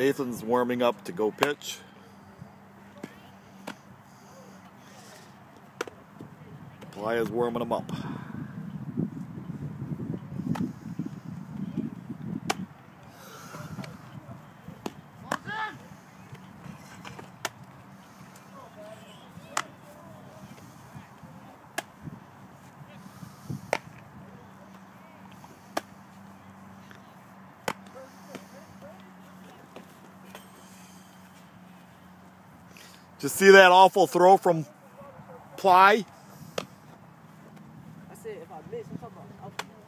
Nathan's warming up to go pitch. Ply's warming him up. Just see that awful throw from Ply? I said if I miss, I'm talking about.